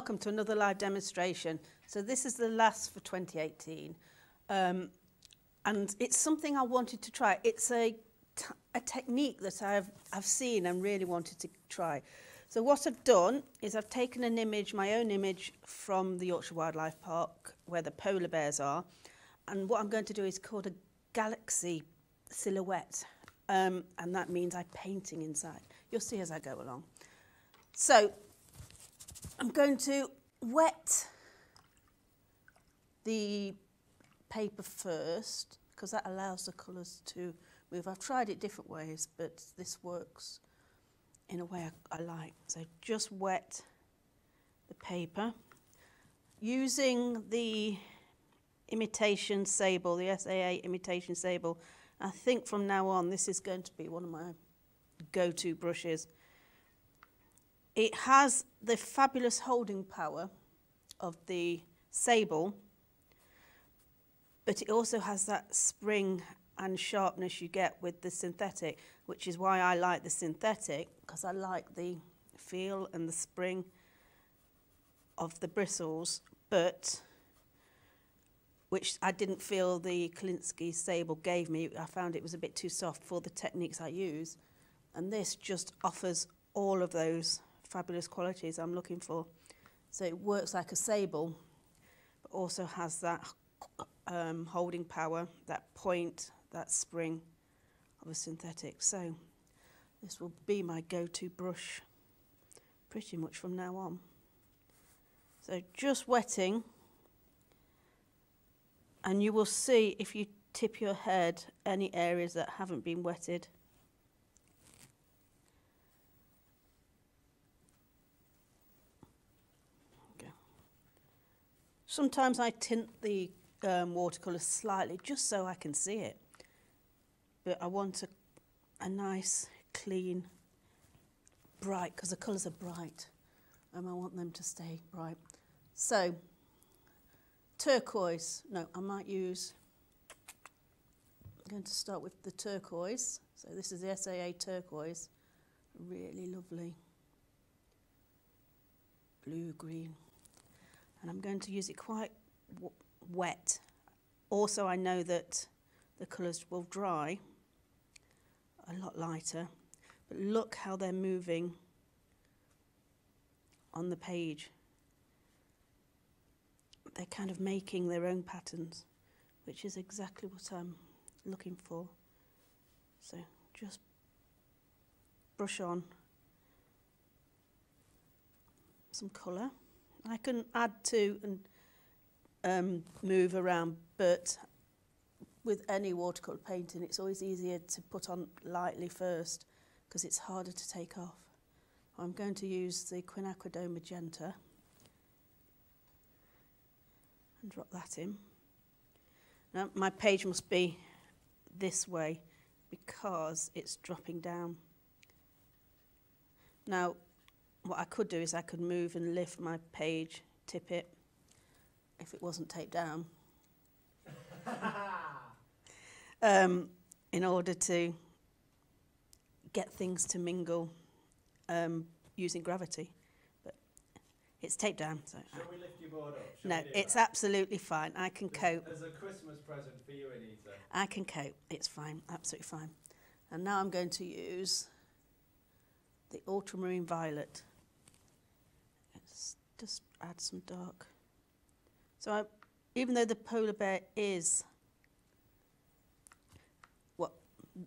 welcome to another live demonstration. So this is the last for 2018. Um, and it's something I wanted to try. It's a, a technique that I've, I've seen and really wanted to try. So what I've done is I've taken an image, my own image, from the Yorkshire Wildlife Park, where the polar bears are. And what I'm going to do is called a galaxy silhouette. Um, and that means I'm painting inside. You'll see as I go along. So I'm going to wet the paper first because that allows the colours to move. I've tried it different ways, but this works in a way I, I like. So just wet the paper. Using the imitation sable, the SAA imitation sable, I think from now on this is going to be one of my go-to brushes. It has the fabulous holding power of the sable, but it also has that spring and sharpness you get with the synthetic, which is why I like the synthetic, because I like the feel and the spring of the bristles, but which I didn't feel the Kolinsky sable gave me. I found it was a bit too soft for the techniques I use. And this just offers all of those fabulous qualities I'm looking for. So it works like a sable, but also has that um, holding power, that point, that spring of a synthetic. So this will be my go-to brush pretty much from now on. So just wetting, and you will see if you tip your head any areas that haven't been wetted. Sometimes I tint the um, watercolour slightly just so I can see it. But I want a, a nice, clean, bright, because the colours are bright. And I want them to stay bright. So, turquoise. No, I might use, I'm going to start with the turquoise. So this is the SAA turquoise. Really lovely. Blue-green and I'm going to use it quite wet. Also, I know that the colours will dry a lot lighter, but look how they're moving on the page. They're kind of making their own patterns, which is exactly what I'm looking for. So just brush on some colour. I can add to and um, move around, but with any watercolour painting, it's always easier to put on lightly first because it's harder to take off. I'm going to use the quinacridone magenta and drop that in. Now my page must be this way because it's dropping down. Now what I could do is I could move and lift my page, tip it, if it wasn't taped down, um, in order to get things to mingle um, using gravity. But it's taped down. So Shall we lift your board up? Shall no, it's that? absolutely fine. I can as, cope. As a Christmas present for you, Anita. I can cope. It's fine. Absolutely fine. And now I'm going to use the ultramarine violet just add some dark. So I, even though the polar bear is what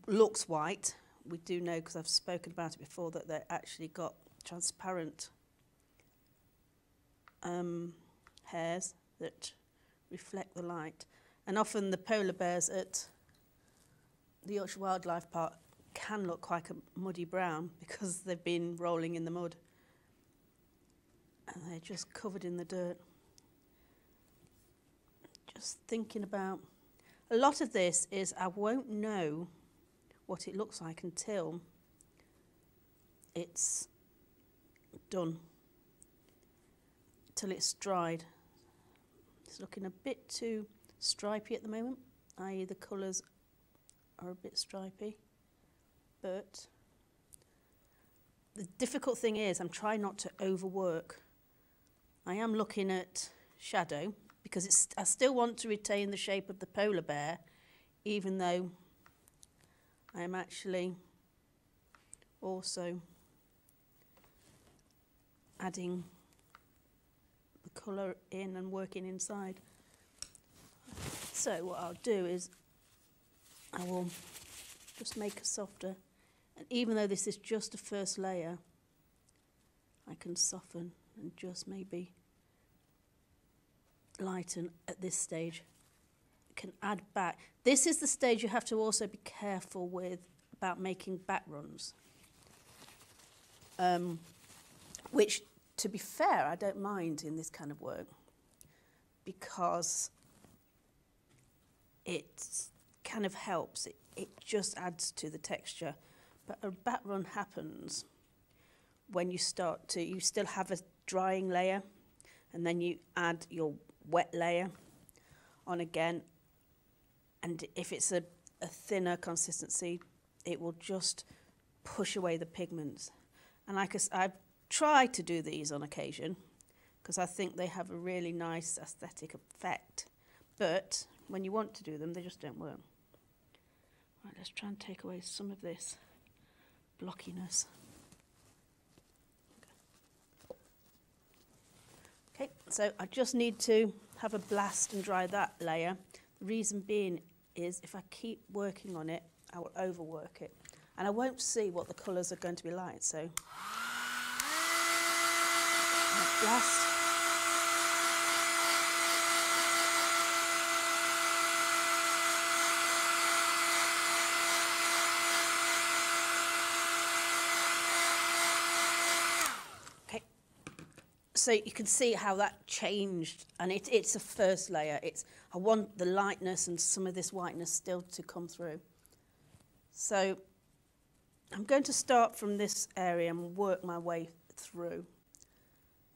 looks white, we do know because I've spoken about it before that they actually got transparent um, hairs that reflect the light. And often the polar bears at the Yorkshire Wildlife Park can look quite a muddy brown because they've been rolling in the mud and they're just covered in the dirt. Just thinking about a lot of this is I won't know what it looks like until it's done, till it's dried. It's looking a bit too stripy at the moment, i.e. the colours are a bit stripy, but the difficult thing is I'm trying not to overwork I am looking at shadow because it's, I still want to retain the shape of the polar bear, even though I am actually also adding the colour in and working inside. So what I'll do is I will just make a softer, and even though this is just a first layer, I can soften and just maybe lighten at this stage. Can add back. This is the stage you have to also be careful with about making back runs. Um, which, to be fair, I don't mind in this kind of work because it kind of helps. It, it just adds to the texture. But a back run happens when you start to, you still have a drying layer and then you add your wet layer on again. And if it's a, a thinner consistency, it will just push away the pigments. And like I, I've tried to do these on occasion because I think they have a really nice aesthetic effect. But when you want to do them, they just don't work. Right, let's try and take away some of this blockiness. Okay, so I just need to have a blast and dry that layer. The reason being is if I keep working on it, I will overwork it. And I won't see what the colours are going to be like, so. Blast. So you can see how that changed and it, it's a first layer. It's i want the lightness and some of this whiteness still to come through. So i'm going to start from this area and work my way through.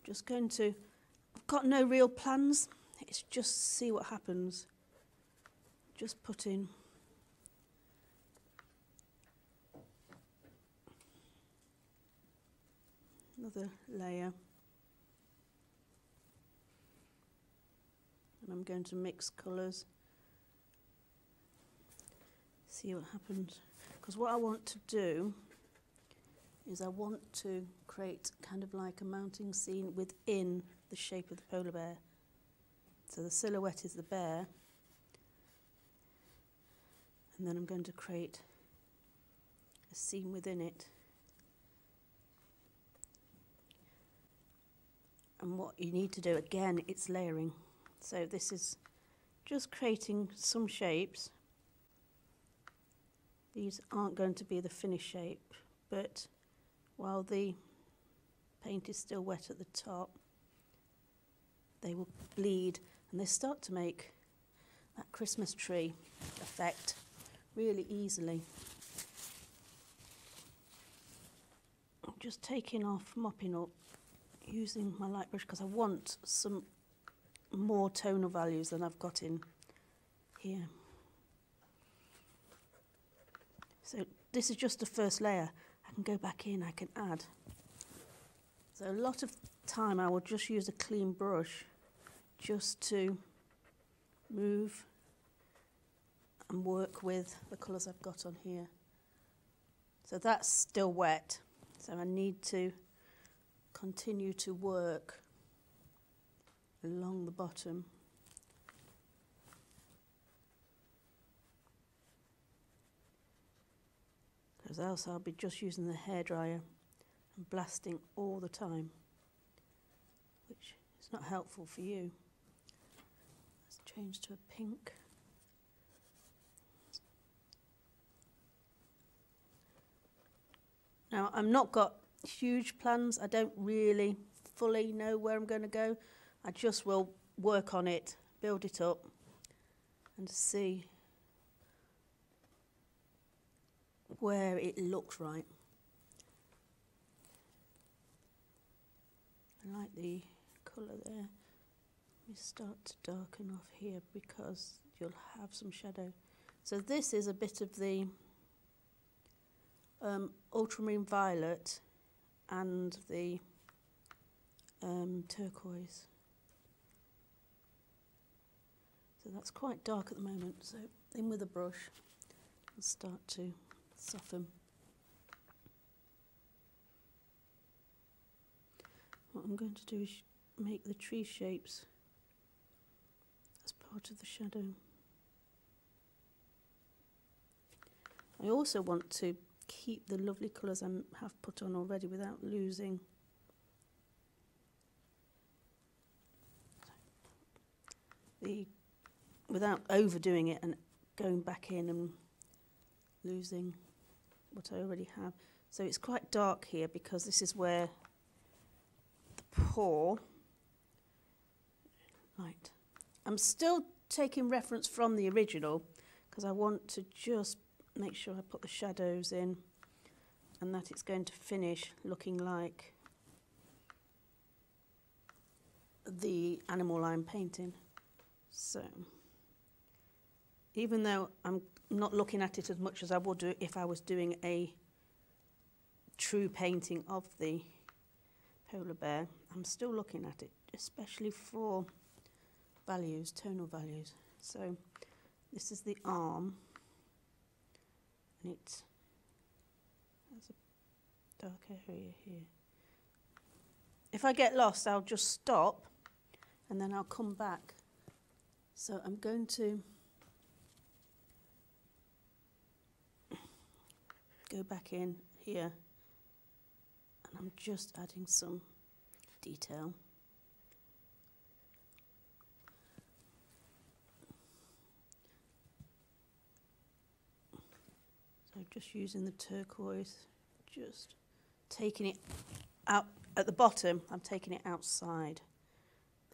Just going to i've got no real plans. It's just see what happens. Just put in. Another layer and I'm going to mix colours. See what happens. Because what I want to do is I want to create kind of like a mounting scene within the shape of the polar bear. So the silhouette is the bear. And then I'm going to create a scene within it. And what you need to do again it's layering so this is just creating some shapes. These aren't going to be the finished shape but while the paint is still wet at the top they will bleed and they start to make that Christmas tree effect really easily. I'm just taking off mopping up using my light brush because I want some more tonal values than I've got in here. So this is just the first layer. I can go back in, I can add. So a lot of time I will just use a clean brush just to move and work with the colours I've got on here. So that's still wet, so I need to continue to work along the bottom. Because else I'll be just using the hairdryer and blasting all the time, which is not helpful for you. Let's change to a pink. Now, I've not got huge plans. I don't really fully know where I'm going to go. I just will work on it, build it up, and see where it looks right. I like the colour there. We start to darken off here because you'll have some shadow. So this is a bit of the um, ultramarine violet and the um, turquoise. So that's quite dark at the moment. So in with a brush and start to soften. What I'm going to do is make the tree shapes as part of the shadow. I also want to keep the lovely colours I have put on already without losing the without overdoing it and going back in and losing what I already have. So it's quite dark here because this is where the pour Right. I'm still taking reference from the original because I want to just make sure I put the shadows in and that it's going to finish looking like the animal I'm painting. So, even though I'm not looking at it as much as I would do if I was doing a true painting of the polar bear, I'm still looking at it, especially for values, tonal values. So this is the arm, and it's there's a dark area here. If I get lost, I'll just stop, and then I'll come back. So I'm going to go back in here, and I'm just adding some detail. So just using the turquoise, just taking it out at the bottom, I'm taking it outside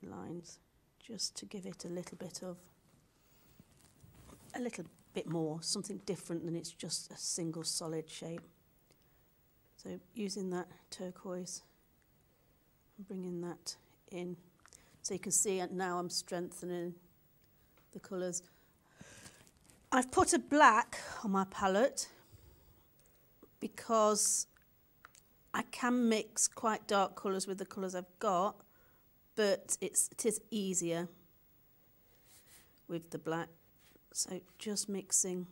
the lines just to give it a little bit of, a little bit more, something different than it's just a single solid shape. So using that turquoise bringing that in. So you can see it now I'm strengthening the colours. I've put a black on my palette because I can mix quite dark colours with the colours I've got, but it's, it is easier with the black. So just mixing.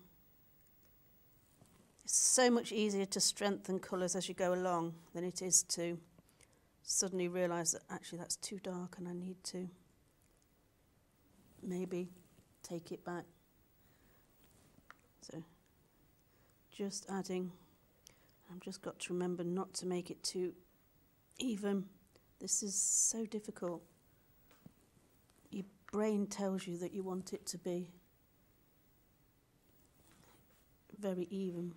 It's so much easier to strengthen colours as you go along than it is to suddenly realise that actually that's too dark and I need to maybe take it back. So just adding, I've just got to remember not to make it too even. This is so difficult. Your brain tells you that you want it to be very even.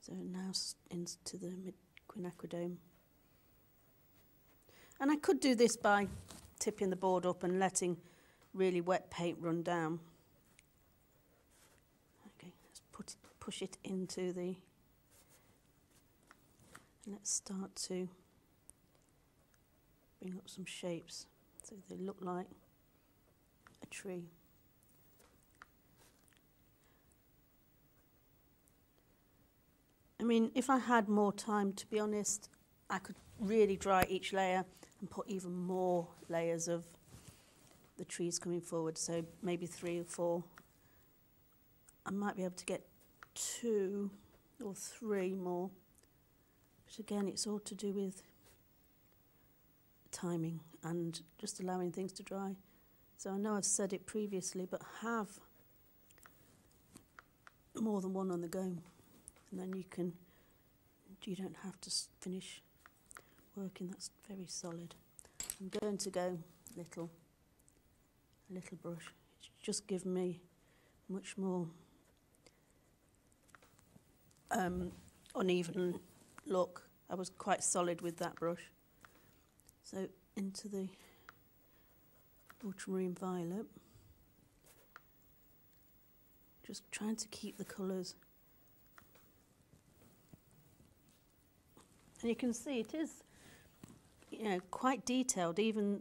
So now into the mid quinacridone. And I could do this by tipping the board up and letting really wet paint run down. Okay, let's put it, push it into the. And let's start to bring up some shapes so they look like a tree. I mean, if I had more time, to be honest, I could really dry each layer and put even more layers of the trees coming forward, so maybe three or four. I might be able to get two or three more. But again, it's all to do with timing and just allowing things to dry. So I know I've said it previously, but have more than one on the go. And then you can, you don't have to finish working. That's very solid. I'm going to go little, a little brush. It's just give me much more um, uneven look. I was quite solid with that brush. So into the ultramarine violet. Just trying to keep the colours. And you can see it is you know, quite detailed, even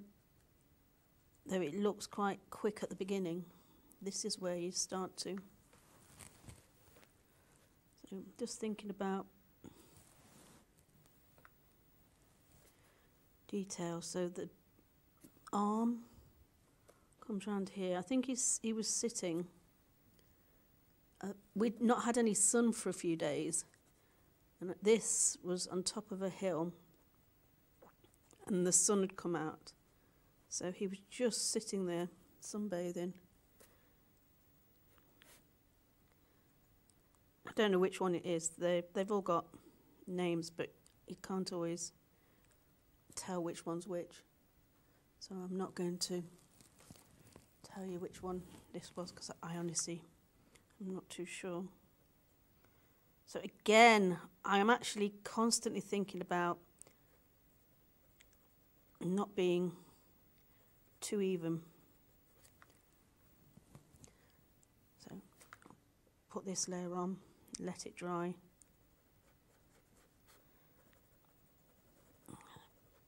though it looks quite quick at the beginning. This is where you start to. So just thinking about detail. So the arm comes round here. I think he's, he was sitting. Uh, we'd not had any sun for a few days, and this was on top of a hill, and the sun had come out. So he was just sitting there sunbathing. I don't know which one it is. They they've all got names, but you can't always tell which one's which. So I'm not going to tell you which one this was because I honestly I'm not too sure. So again, I am actually constantly thinking about not being too even. So put this layer on, let it dry.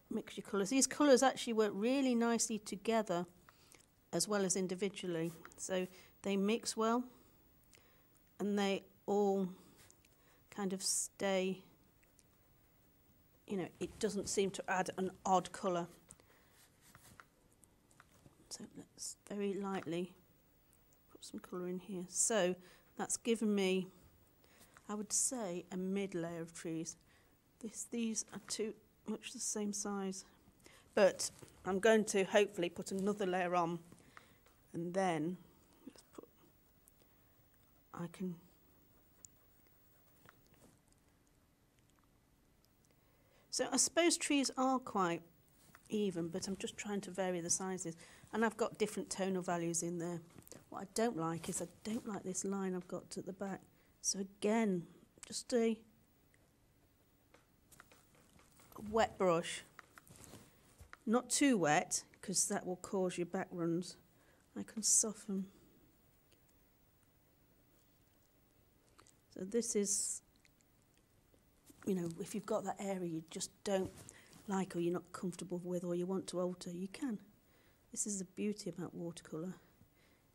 Mix your colours. These colours actually work really nicely together as well as individually. So they mix well and they all kind of stay, you know, it doesn't seem to add an odd colour. So let's very lightly put some colour in here. So that's given me, I would say, a mid layer of trees. This, these are too much the same size. But I'm going to hopefully put another layer on and then I can So I suppose trees are quite even, but I'm just trying to vary the sizes. And I've got different tonal values in there. What I don't like is I don't like this line I've got at the back. So again, just a, wet brush. Not too wet, because that will cause your back runs. I can soften. So this is, you know, if you've got that area you just don't like or you're not comfortable with or you want to alter, you can. This is the beauty about watercolour.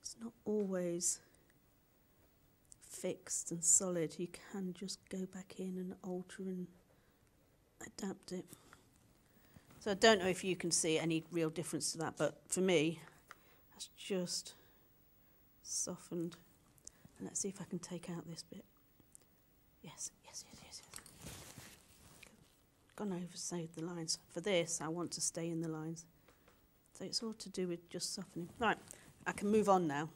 It's not always fixed and solid. You can just go back in and alter and adapt it. So I don't know if you can see any real difference to that, but for me, that's just softened. And let's see if I can take out this bit. Yes. Gone over save the lines. For this, I want to stay in the lines. So it's all to do with just softening. Right, I can move on now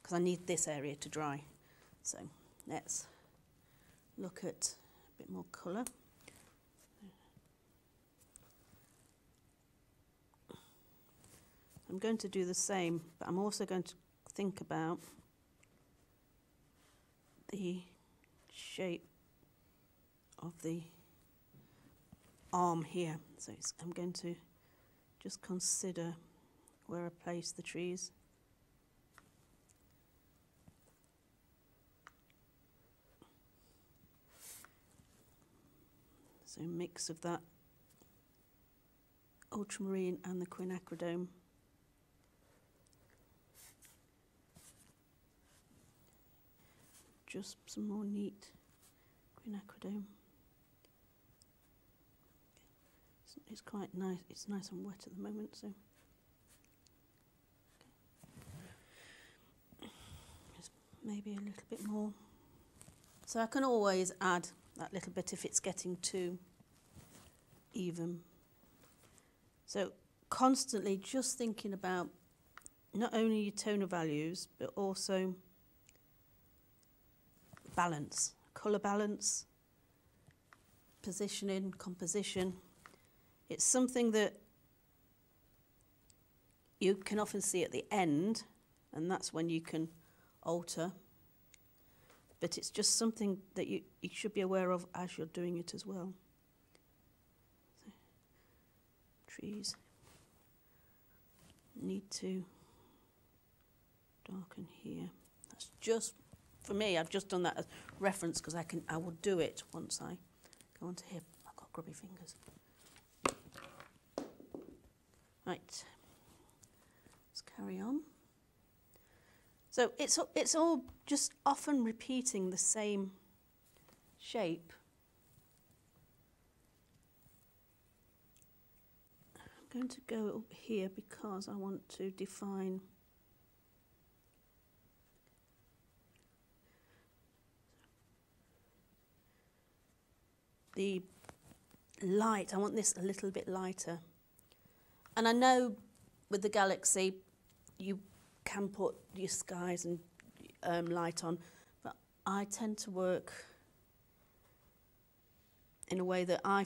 because I need this area to dry. So let's look at a bit more colour. I'm going to do the same, but I'm also going to think about the shape of the arm here. So I'm going to just consider where I place the trees. So mix of that ultramarine and the quinacridone. Just some more neat quinacridone. It's, quite nice. It's nice and wet at the moment, so. Maybe a little bit more. So I can always add that little bit if it's getting too even. So constantly just thinking about not only your tonal values, but also balance, colour balance, positioning, composition. It's something that you can often see at the end, and that's when you can alter. But it's just something that you, you should be aware of as you're doing it as well. So, trees need to darken here. That's just for me, I've just done that as reference because I can I will do it once I go onto here. I've got grubby fingers. Right. Let's carry on. So it's it's all just often repeating the same shape. I'm going to go up here because I want to define the light. I want this a little bit lighter. And I know with the Galaxy, you can put your skies and um, light on, but I tend to work in a way that I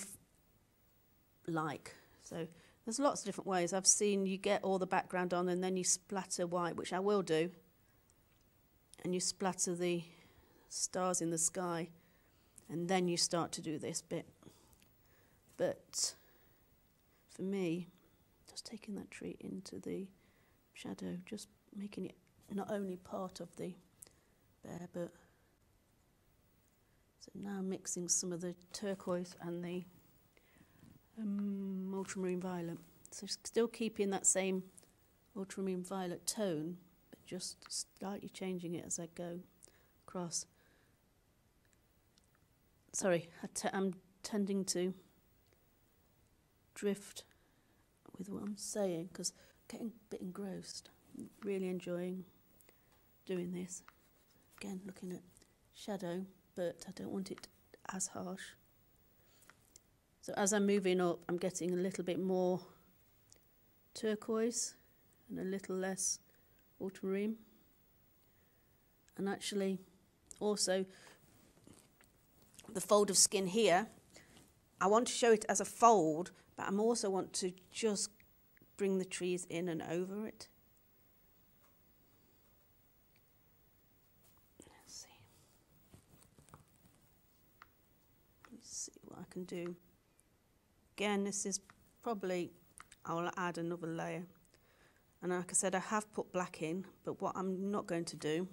like. So there's lots of different ways. I've seen you get all the background on and then you splatter white, which I will do, and you splatter the stars in the sky, and then you start to do this bit. But for me, just taking that tree into the shadow, just making it not only part of the bear, but so now mixing some of the turquoise and the um, ultramarine violet. So still keeping that same ultramarine violet tone, but just slightly changing it as I go across. Sorry, I t- I'm tending to drift with what I'm saying because getting a bit engrossed. Really enjoying doing this. Again, looking at shadow, but I don't want it as harsh. So as I'm moving up, I'm getting a little bit more turquoise and a little less ultramarine. And actually, also, the fold of skin here, I want to show it as a fold, but I also want to just bring the trees in and over it. Let's see. Let's see what I can do. Again, this is probably, I'll add another layer. And like I said, I have put black in, but what I'm not going to do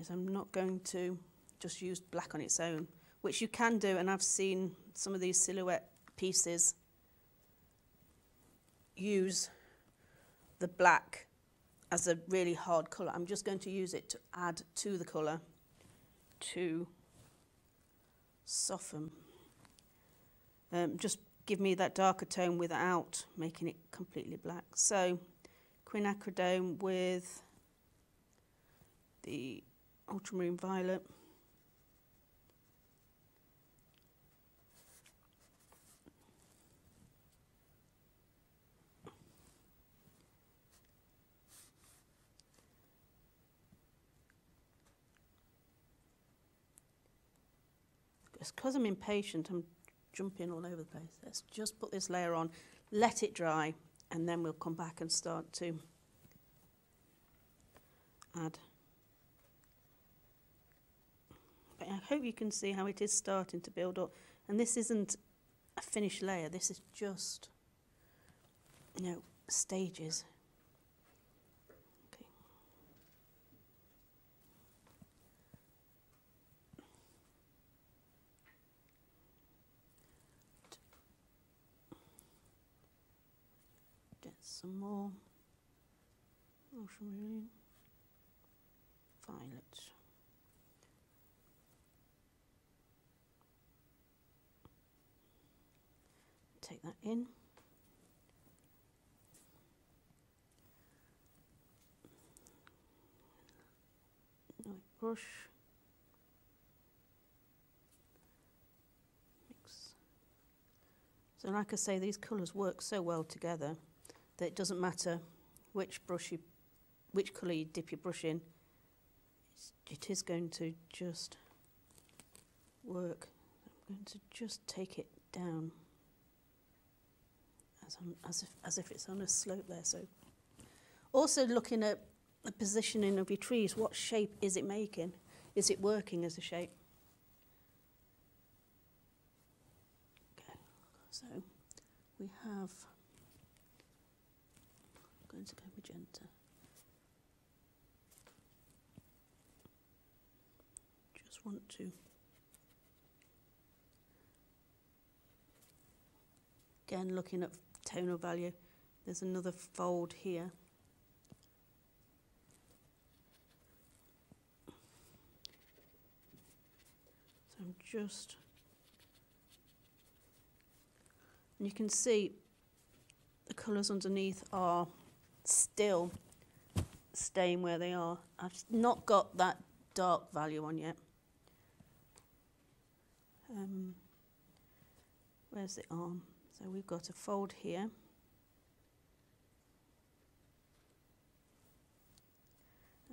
is I'm not going to just use black on its own, which you can do, and I've seen some of these silhouette pieces use the black as a really hard colour. I'm just going to use it to add to the colour to soften. Um, just give me that darker tone without making it completely black. So quinacridone with the ultramarine violet. It's because I'm impatient, I'm jumping all over the place. Let's just put this layer on, let it dry, and then we'll come back and start to add. But I hope you can see how it is starting to build up. And this isn't a finished layer, this is just, you know, stages. Some more oh, ultramarine violet. Take that in. Now brush. Mix. So like I say, these colours work so well together that it doesn't matter which brush you, which colour you dip your brush in, it's, going to just work. I'm going to just take it down as, on, as, if, as if it's on a slope there. So, also looking at the positioning of your trees, what shape is it making? Is it working as a shape? Okay, so we have. I'm going to go magenta. Just want to. Again, looking at tonal value, there's another fold here. So I'm just. And you can see the colours underneath are still staying where they are. I've not got that dark value on yet. Um, where's the arm? So we've got a fold here.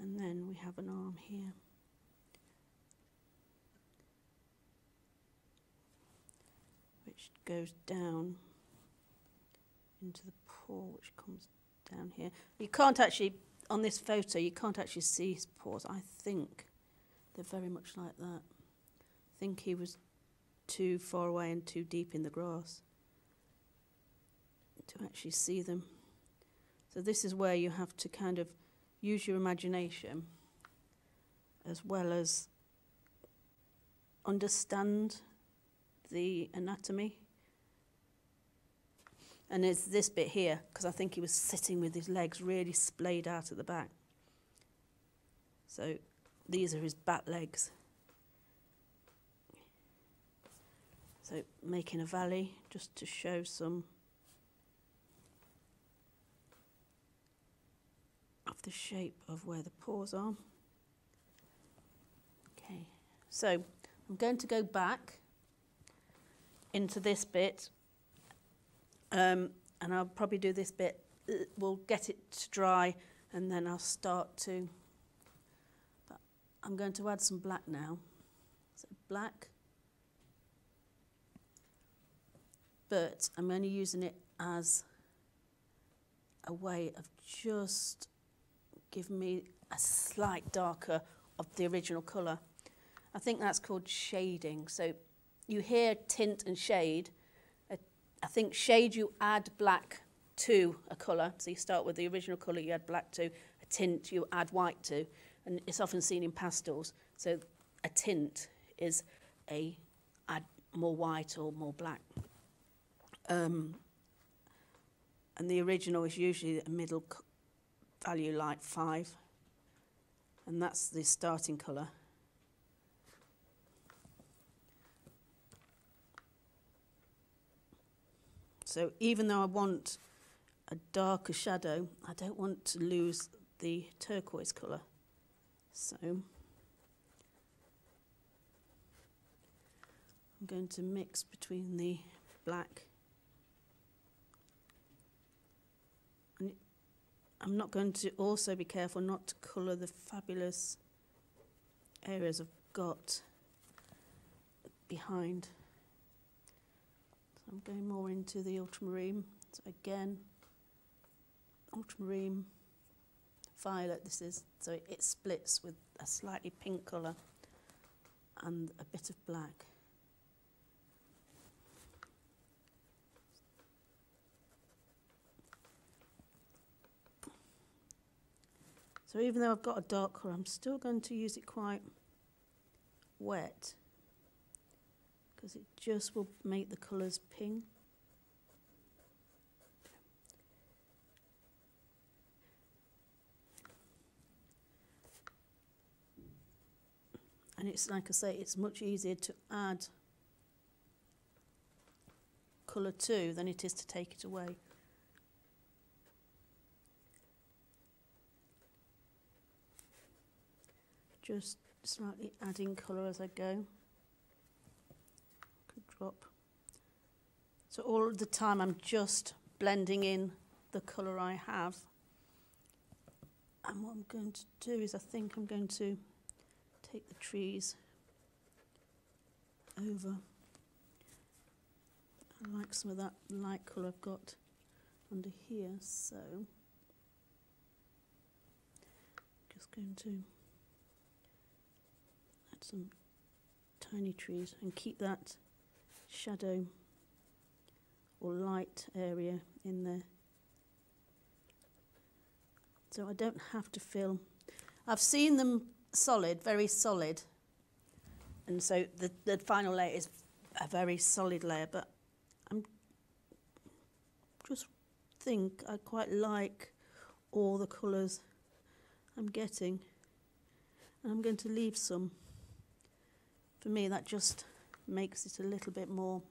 And then we have an arm here. Which goes down into the paw, which comes down here. You can't actually, on this photo, you can't actually see his paws. I think they're very much like that. I think he was too far away and too deep in the grass to actually see them. So this is where you have to kind of use your imagination as well as understand the anatomy. And it's this bit here, because I think he was sitting with his legs really splayed out at the back. So these are his back legs. So making a valley just to show some of the shape of where the paws are. Okay, so I'm going to go back into this bit um, and I'll probably do this bit. We'll get it to dry and then I'll start to. But I'm going to add some black now. So black. But I'm only using it as a way of just giving me a slight darker of the original colour. I think that's called shading. So you hear tint and shade. I think shade you add black to a colour. So you start with the original colour you add black to, a tint you add white to, and it's often seen in pastels. So a tint is a add more white or more black. Um, and the original is usually a middle value like five, and that's the starting colour. So even though I want a darker shadow, I don't want to lose the turquoise colour. So I'm going to mix between the black and I'm not going to also be careful not to colour the fabulous areas I've got behind. I'm going more into the ultramarine. So again, ultramarine, violet this is, so it, it splits with a slightly pink colour and a bit of black. So even though I've got a dark colour, I'm still going to use it quite wet because it just will make the colours ping. And it's like I say, it's much easier to add colour to than it is to take it away. Just slightly adding colour as I go. Could drop. So all the time I'm just blending in the colour I have. And what I'm going to do is I think I'm going to take the trees over. I like some of that light colour I've got under here, so just going to add some tiny trees and keep that shadow or light area in there. So I don't have to fill. I've seen them solid, very solid, and so the, the final layer is a very solid layer, but I'm just think I quite like all the colours I'm getting. And I'm going to leave some. For me, that just makes it a little bit more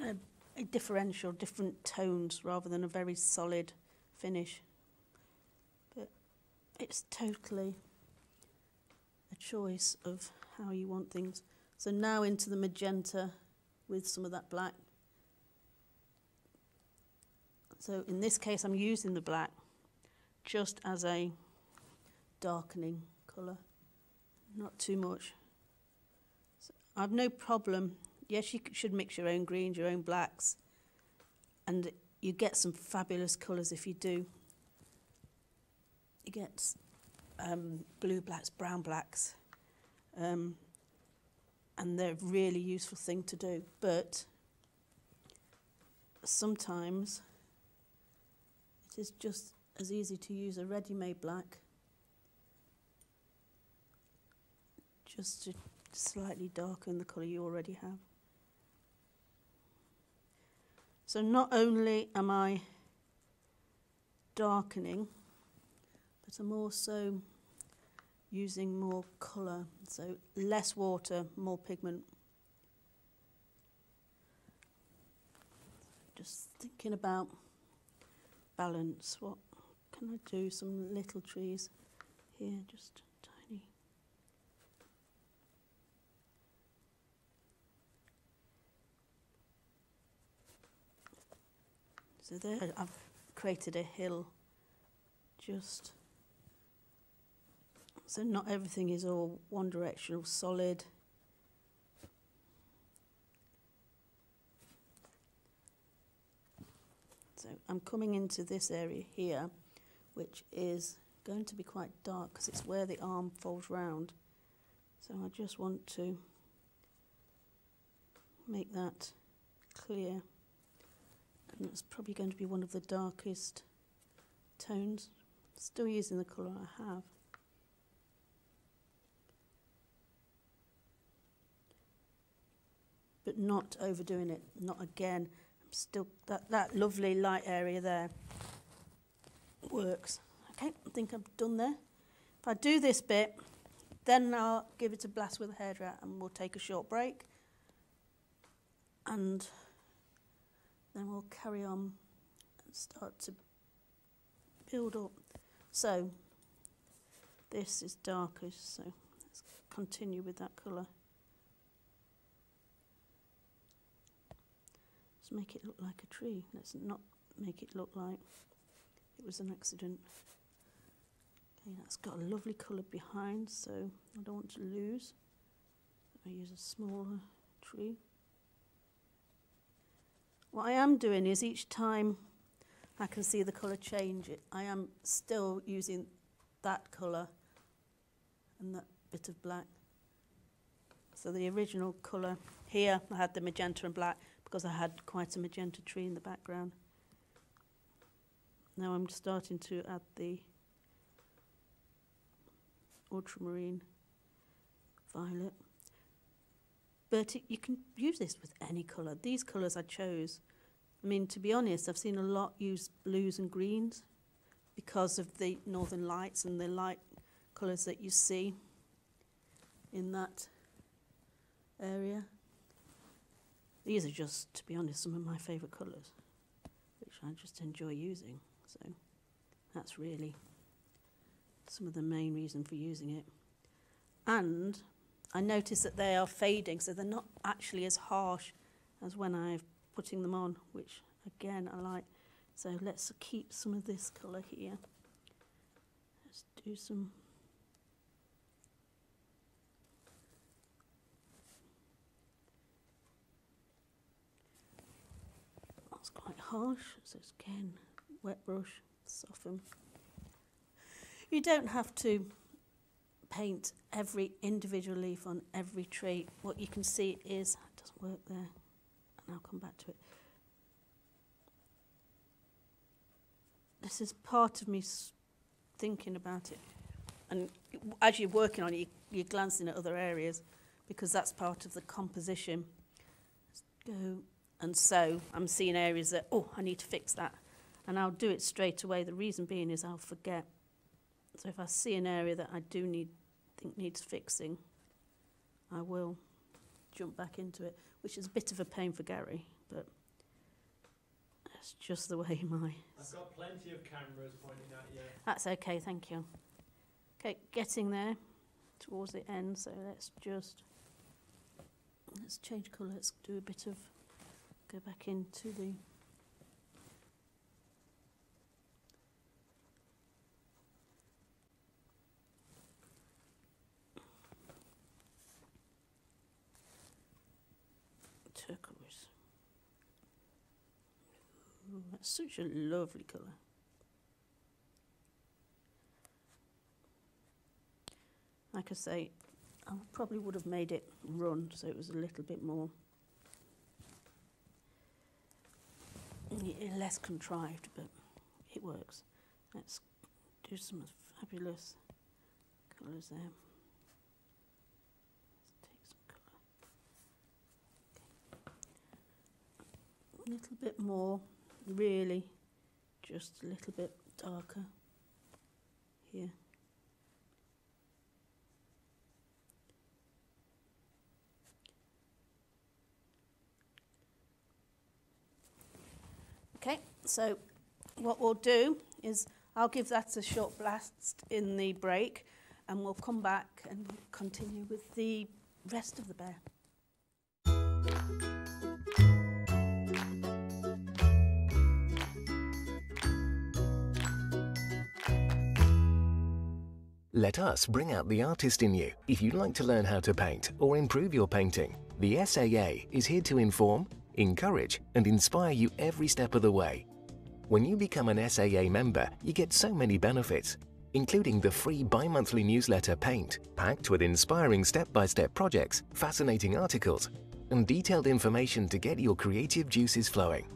a, a differential, different tones rather than a very solid finish. But it's totally a choice of how you want things. So now into the magenta with some of that black. So in this case, I'm using the black just as a darkening colour, not too much. So I've no problem. Yes, you should mix your own greens, your own blacks, and you get some fabulous colours if you do. You get um, blue blacks, brown blacks, um, and they're a really useful thing to do. But sometimes it is just as easy to use a ready-made black just to slightly darken the colour you already have. So not only am I darkening, but I'm also using more colour, so less water, more pigment. Just thinking about balance, what can I do? Some little trees here, just tiny. So there I've created a hill just so not everything is all one directional solid. So I'm coming into this area here, which is going to be quite dark because it's where the arm folds round. So I just want to make that clear. And it's probably going to be one of the darkest tones. Still using the colour I have. But not overdoing it, not again. I'm still that, that lovely light area there works. Okay, I think I'm done there. If I do this bit, then I'll give it a blast with a hairdryer and we'll take a short break. And then we'll carry on and start to build up. So this is darkest, so let's continue with that colour. Let's make it look like a tree. Let's not make it look like it was an accident. Okay, that's got a lovely colour behind, so I don't want to lose. I use a smaller tree. What I am doing is each time I can see the colour change, it, I am still using that colour and that bit of black. So the original colour here, I had the magenta and black because I had quite a magenta tree in the background. Now I'm starting to add the ultramarine violet. But it, you can use this with any colour. These colours I chose. I mean, to be honest, I've seen a lot use blues and greens because of the northern lights and the light colours that you see in that area. These are just, to be honest, some of my favourite colours, which I just enjoy using. So that's really some of the main reason for using it. And I notice that they are fading, so they're not actually as harsh as when I'm putting them on, which again I like. So let's keep some of this colour here. Let's do some That's quite harsh. So it's again, wet brush, soften. You don't have to paint every individual leaf on every tree. What you can see is, it doesn't work there, and I'll come back to it. This is part of me thinking about it. And as you're working on it, you, you're glancing at other areas because that's part of the composition. Let's go and so I'm seeing areas that, oh, I need to fix that. And I'll do it straight away. The reason being is I'll forget. So if I see an area that I do need, think needs fixing, I will jump back into it, which is a bit of a pain for Gary, but That's just the way my. I've got plenty of cameras pointing at you. That's okay, thank you. Okay, getting there towards the end, so let's just. Let's change colour, let's do a bit of. Go back into the. Turquoise. Ooh, that's such a lovely colour. Like I say, I probably would have made it run so it was a little bit more less contrived, but it works. Let's do some fabulous colours there. Let's take some colour. A little bit more, really, just a little bit darker here. Okay, so what we'll do is I'll give that a short blast in the break and we'll come back and continue with the rest of the bear. Let us bring out the artist in you. If you'd like to learn how to paint or improve your painting, the SAA is here to inform, encourage, and inspire you every step of the way. When you become an SAA member, you get so many benefits, including the free bi monthly newsletter Paint, packed with inspiring step by step projects, fascinating articles, and detailed information to get your creative juices flowing.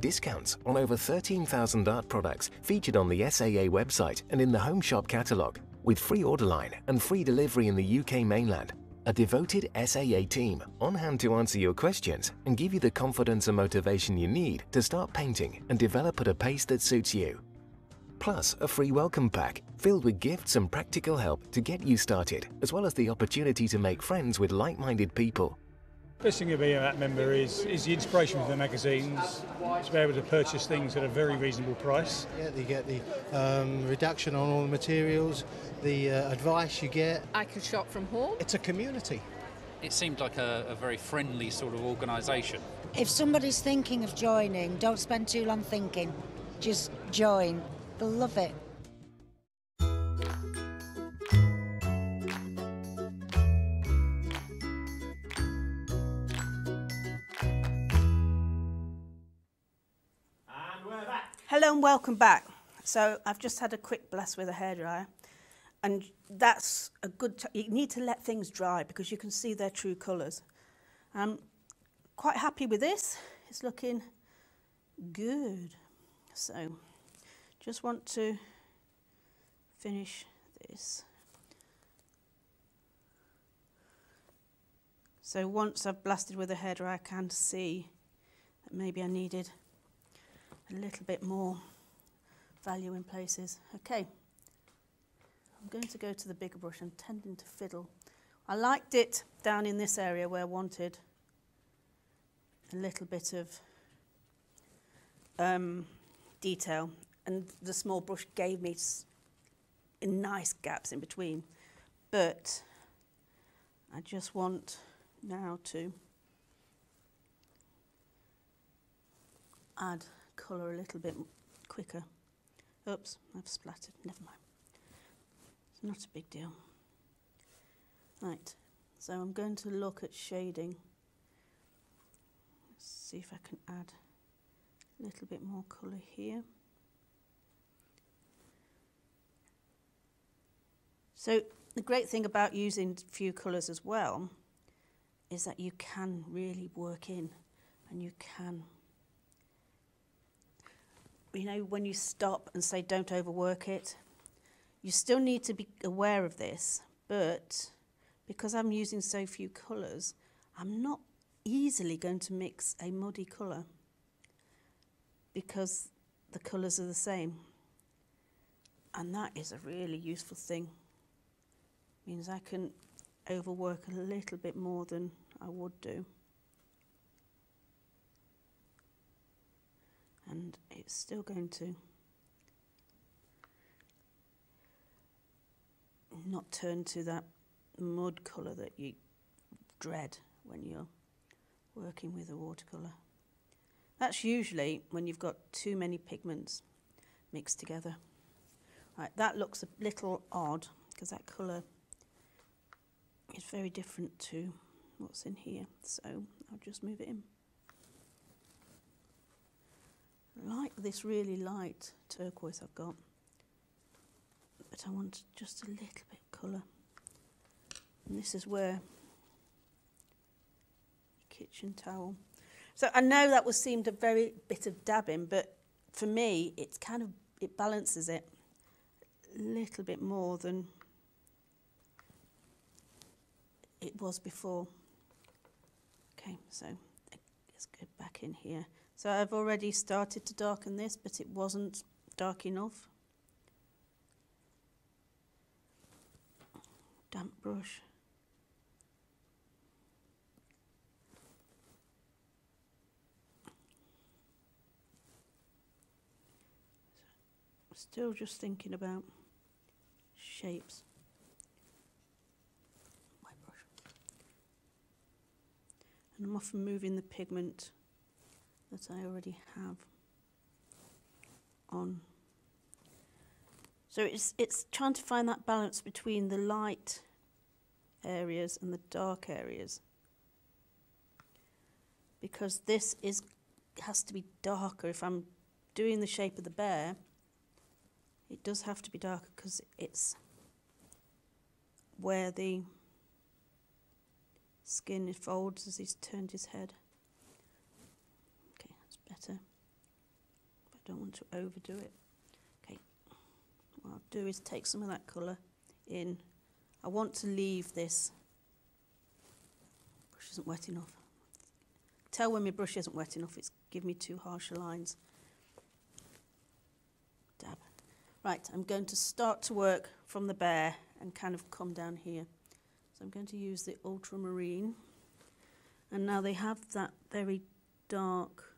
Discounts on over 13,000 art products featured on the SAA website and in the Home Shop catalogue, with free order line and free delivery in the UK mainland. A devoted SAA team on hand to answer your questions and give you the confidence and motivation you need to start painting and develop at a pace that suits you. Plus, a free welcome pack filled with gifts and practical help to get you started, as well as the opportunity to make friends with like minded people. Best thing about being a member is, is the inspiration from the magazines, to be able to purchase things at a very reasonable price. Yeah, you get the um, reduction on all the materials, the uh, advice you get. I could shop from home. It's a community. It seemed like a, a very friendly sort of organisation. If somebody's thinking of joining, don't spend too long thinking. Just join. They'll love it. Welcome back. So I've just had a quick blast with a hairdryer and that's a good, you need to let things dry because you can see their true colours. I'm quite happy with this. It's looking good. So just want to finish this. So once I've blasted with a hairdryer, I can see that maybe I needed a little bit more value in places. Okay, I'm going to go to the bigger brush. I'm tending to fiddle. I liked it down in this area where I wanted a little bit of um, detail, and the small brush gave me nice gaps in between. But I just want now to add colour a little bit quicker. Oops, I've splattered. Never mind. It's not a big deal. Right, so I'm going to look at shading. Let's see if I can add a little bit more colour here. So the great thing about using few colours as well is that you can really work in and you can you know, when you stop and say don't overwork it, you still need to be aware of this, but because I'm using so few colours, I'm not easily going to mix a muddy colour because the colours are the same. And that is a really useful thing. It Means I can overwork a little bit more than I would do. And it's still going to not turn to that mud colour that you dread when you're working with a watercolour. That's usually when you've got too many pigments mixed together. Right, that looks a little odd because that colour is very different to what's in here. So I'll just move it in. I like this really light turquoise I've got, but I want just a little bit of colour. And this is where kitchen towel. So I know that was seemed a very bit of dabbing, but for me, it's kind of it balances it a little bit more than it was before. Okay, so let's go back in here. So I've already started to darken this, but it wasn't dark enough. Damp brush. Still just thinking about shapes. My brush. And I'm often moving the pigment that I already have on. So it's, it's trying to find that balance between the light areas and the dark areas. Because this is has to be darker. If I'm doing the shape of the bear, it does have to be darker because it's where the skin folds as he's turned his head. I don't want to overdo it. Okay, what I'll do is take some of that colour in. I want to leave this brush isn't wet enough. Tell when my brush isn't wet enough, it's give me too harsher lines. Dab. Right, I'm going to start to work from the bear and kind of come down here. So I'm going to use the ultramarine. And now they have that very dark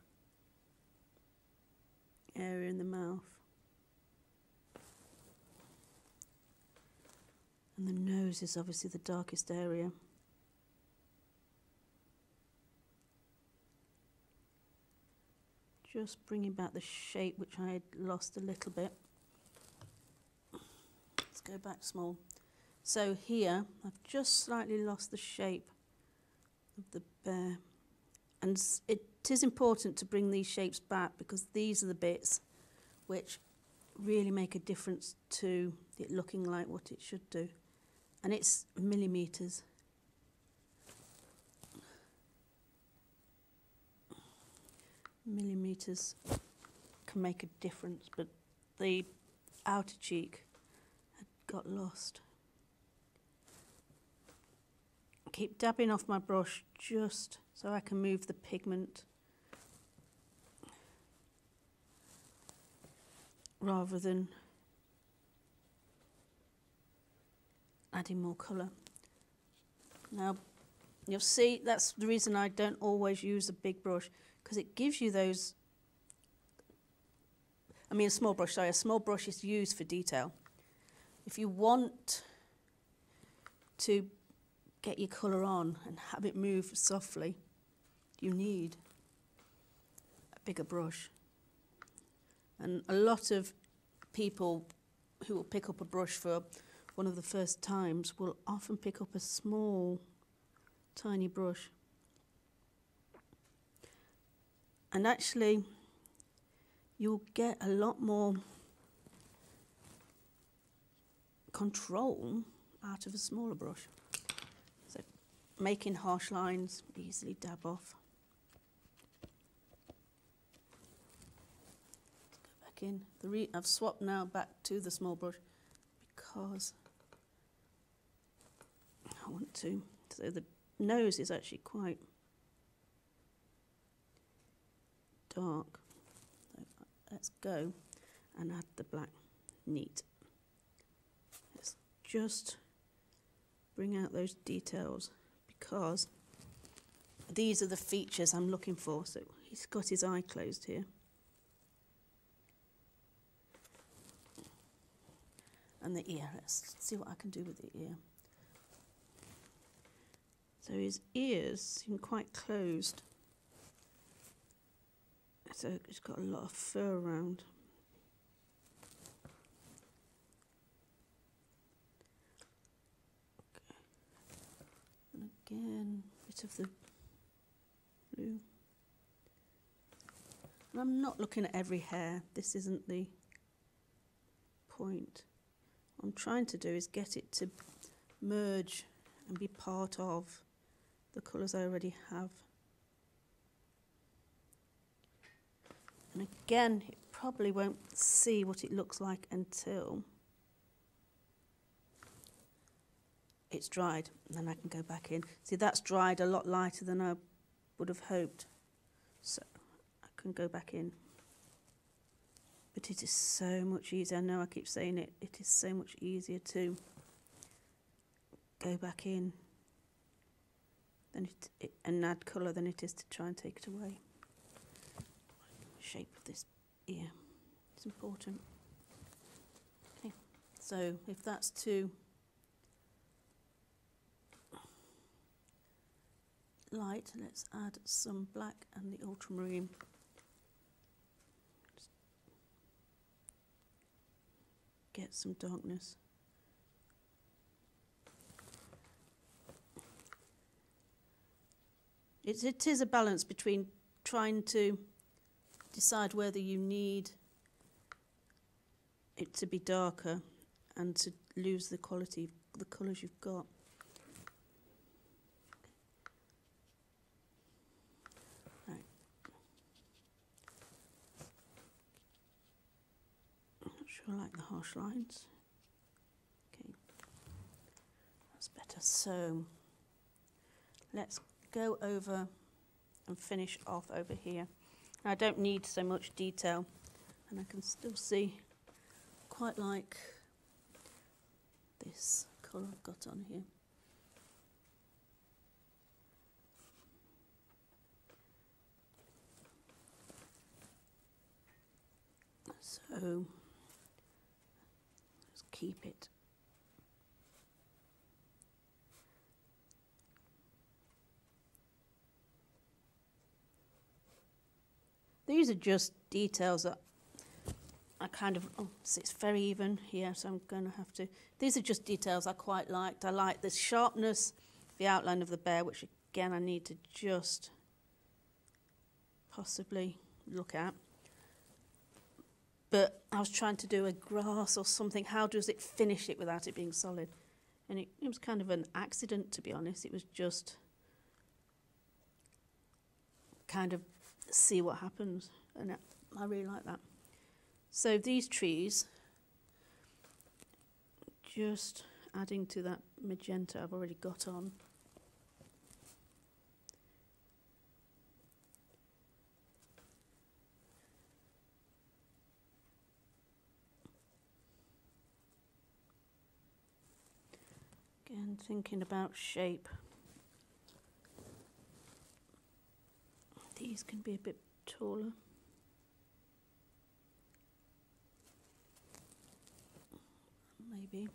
area in the mouth. And the nose is obviously the darkest area. Just bringing back the shape which I had lost a little bit. Let's go back small. So here, I've just slightly lost the shape of the bear. And it is important to bring these shapes back because these are the bits which really make a difference to it looking like what it should do. And it's millimetres. Millimetres can make a difference, but the outer cheek had got lost. Keep dabbing off my brush just so I can move the pigment rather than adding more colour. Now, you'll see that's the reason I don't always use a big brush because it gives you those. I mean, a small brush, sorry, a small brush is used for detail. If you want to get your colour on and have it move softly, you need a bigger brush. And a lot of people who will pick up a brush for one of the first times will often pick up a small, tiny brush. And actually, you'll get a lot more control out of a smaller brush. So, making harsh lines, easily dab off. Let's go back in. The re- I've swapped now back to the small brush because I want to. So the nose is actually quite dark. So let's go and add the black neat. Let's just bring out those details because these are the features I'm looking for. So he's got his eye closed here. And the ear. Let's see what I can do with the ear. So his ears seem quite closed. So he's got a lot of fur around. And again, bit of the blue. And I'm not looking at every hair. This isn't the point. I'm trying to do is get it to merge and be part of the colours I already have. And again, it probably won't see what it looks like until it's dried. And then I can go back in. See, that's dried a lot lighter than I would have hoped. So I can go back in. But it is so much easier. I know I keep saying it. It is so much easier to go back in than it, it and add colour than it is to try and take it away. Shape of this ear. It's important. Okay. So if that's too light, let's add some black and the ultramarine. Get some darkness. It's, it is a balance between trying to decide whether you need it to be darker and to lose the quality of the colours you've got. Right. I'm not sure Like the harsh lines. Okay, that's better. So let's go over and finish off over here. I don't need so much detail and I can still see quite like this colour I've got on here. So keep it These are just details that I kind of, oh, see, it's very even here, so I'm going to have to. These are just details I quite liked. I like the sharpness, the outline of the bear, which again I need to just possibly look at. But I was trying to do a grass or something. How does it finish it without it being solid? And it, it was kind of an accident, to be honest. It was just kind of see what happens. And I really like that. So these trees, just adding to that magenta I've already got on. Again, thinking about shape. These can be a bit taller. Maybe.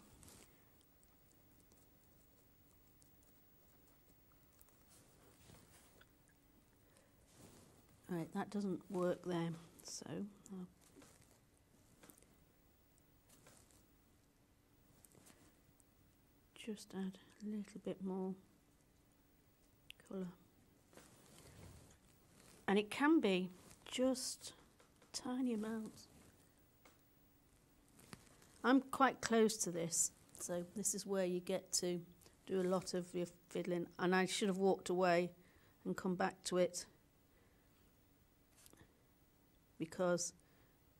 Right, that doesn't work there, so I'll just add a little bit more colour. And it can be just tiny amounts. I'm quite close to this, so this is where you get to do a lot of your fiddling. And I should have walked away and come back to it because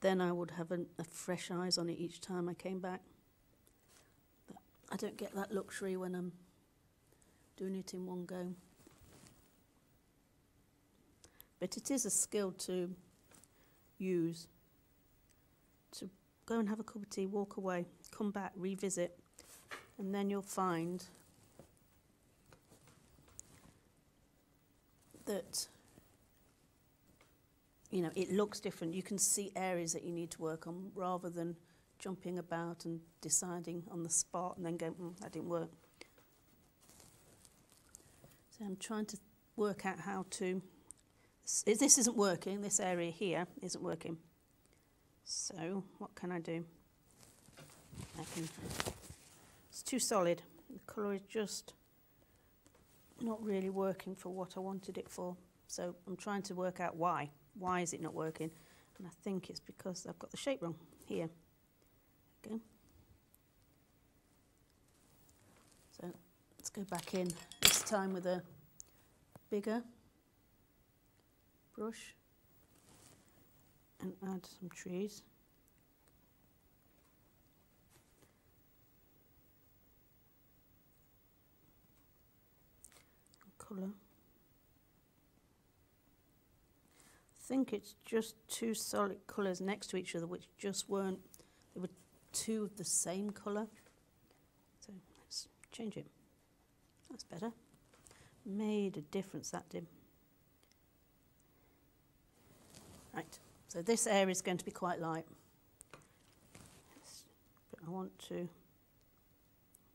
then I would have a fresh eyes on it each time I came back. I don't get that luxury when I'm doing it in one go. But it is a skill to use. To go and have a cup of tea, walk away, come back, revisit, and then you'll find that you know it looks different. You can see areas that you need to work on rather than jumping about and deciding on the spot and then going, mm, that didn't work. So I'm trying to work out how to. This isn't working, this area here isn't working. So, what can I do? I can. It's too solid. The colour is just not really working for what I wanted it for. So, I'm trying to work out why. Why is it not working? And I think it's because I've got the shape wrong here. So let's go back in, this time with a bigger brush and add some trees. Colour. I think it's just two solid colours next to each other which just weren't, two of the same colour. So let's change it. That's better. Made a difference, that did. Right, so this area is going to be quite light. But I want to,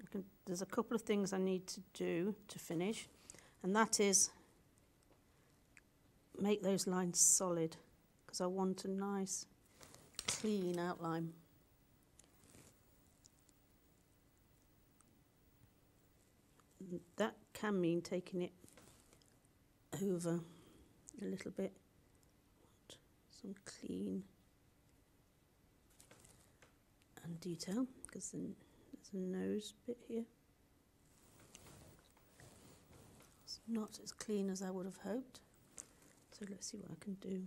I can, there's a couple of things I need to do to finish, and that is make those lines solid, because I want a nice, clean outline. That can mean taking it over a little bit. Some clean and detail because there's a nose bit here. It's not as clean as I would have hoped. So let's see what I can do.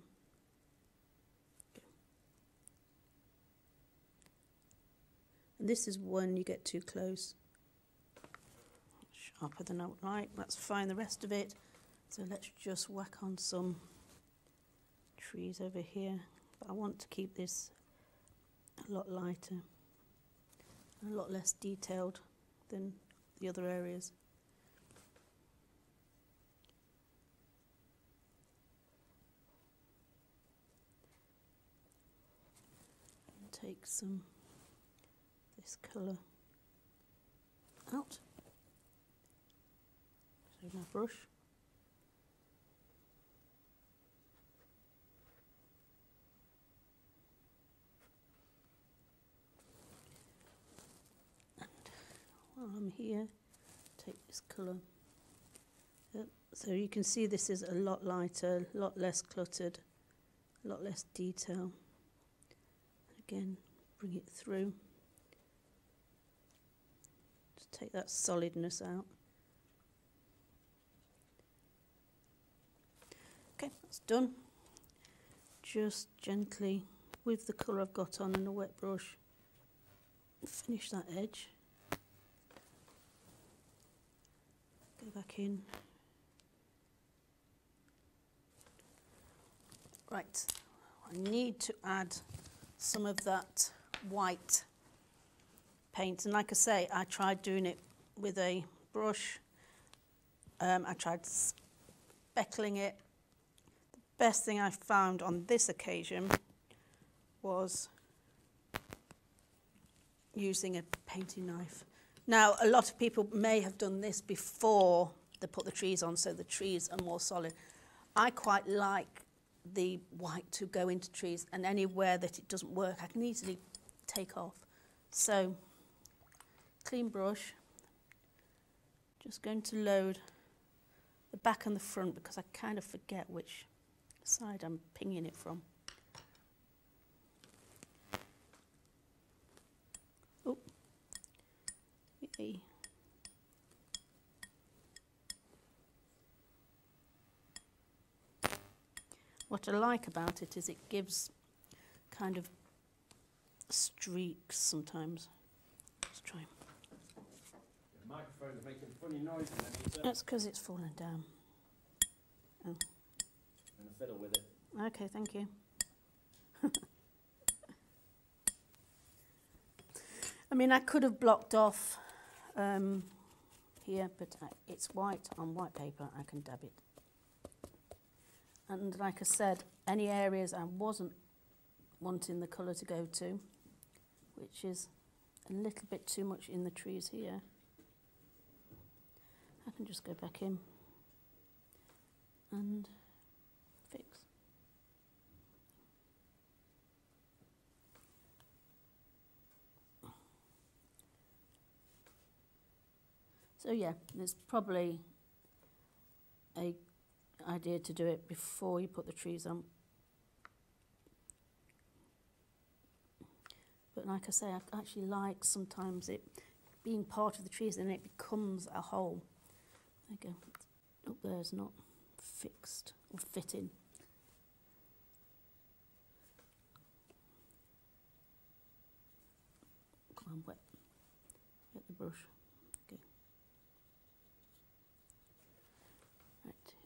And this is when you get too close sharper than I would like. That's fine, the rest of it. So let's just whack on some trees over here. But I want to keep this a lot lighter, a lot less detailed than the other areas. Take some this colour out. So my brush. And while I'm here, take this colour. Yep, So you can see this is a lot lighter, a lot less cluttered, a lot less detail. Again, bring it through. Just take that solidness out. Okay, that's done. Just gently, with the colour I've got on and a wet brush, finish that edge. Go back in. Right, I need to add some of that white paint. And like I say, I tried doing it with a brush. Um, I tried speckling it best thing I found on this occasion was using a painting knife. Now, a lot of people may have done this before they put the trees on, so the trees are more solid. I quite like the white to go into trees, and anywhere that it doesn't work, I can easily take off. So, clean brush. Just going to load the back and the front because I kind of forget which side I'm pinging it from. Oh, yay. What I like about it is it gives kind of streaks sometimes. Let's try. The microphone's making funny noises, That's because it's fallen down. A fiddle with it. Okay, thank you. I mean, I could have blocked off um, here, but it's white on white paper. I can dab it. And like I said, any areas I wasn't wanting the colour to go to, which is a little bit too much in the trees here. I can just go back in and fix. So yeah, there's probably a idea to do it before you put the trees on. But like I say, I actually like sometimes it being part of the trees and it becomes a whole. There you go. Oh, Up there is not fixed or fitting. Come on, wet, wet the brush. Okay.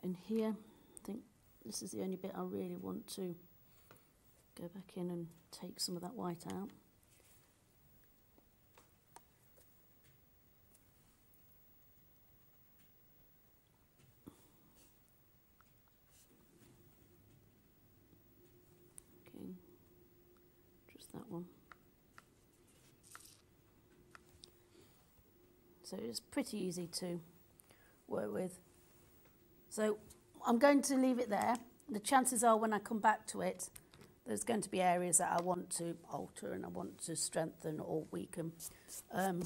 And here, I think this is the only bit I really want to go back in and take some of that white out. Okay, just that one. So it's pretty easy to work with. So I'm going to leave it there. The chances are when I come back to it, there's going to be areas that I want to alter and I want to strengthen or weaken. Um,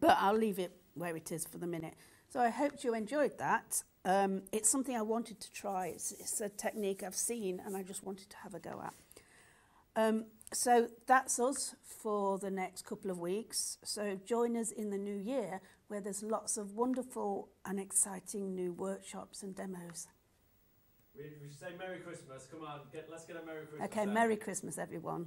but I'll leave it where it is for the minute. So I hope you enjoyed that. Um, it's something I wanted to try. It's, it's a technique I've seen and I just wanted to have a go at. Um, so that's us for the next couple of weeks. So join us in the new year where there's lots of wonderful and exciting new workshops and demos. We, we should say Merry Christmas. Come on, get, let's get a Merry Christmas. Okay, out. Merry Christmas, everyone.